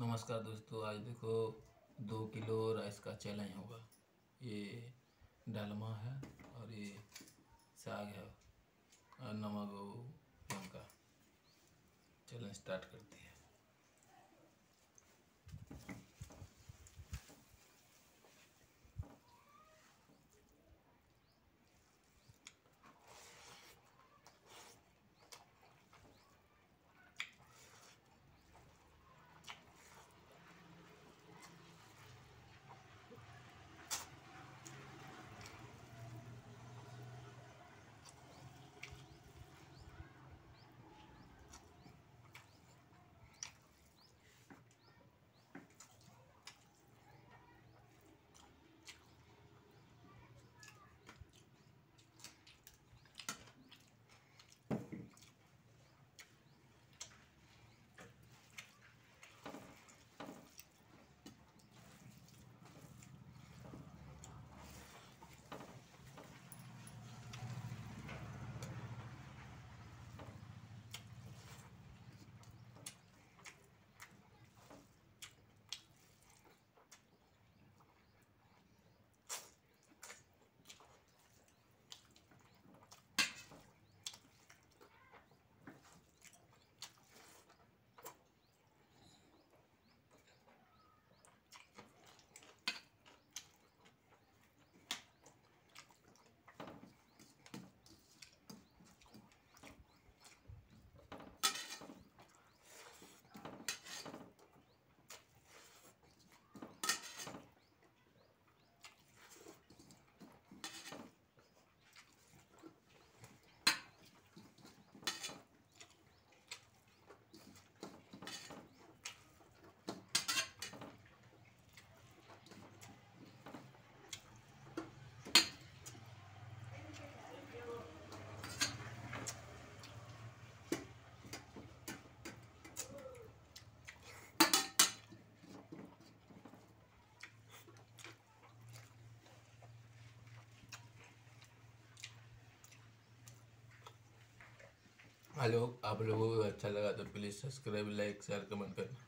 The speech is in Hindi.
नमस्कार दोस्तों, आज देखो दो किलो राइस का चैलेंज होगा। ये डालमा है और ये साग है और नमक लंका चैलेंज स्टार्ट करती हैं। हेलो आप लोगों को अच्छा लगा तो please subscribe like share comment करना।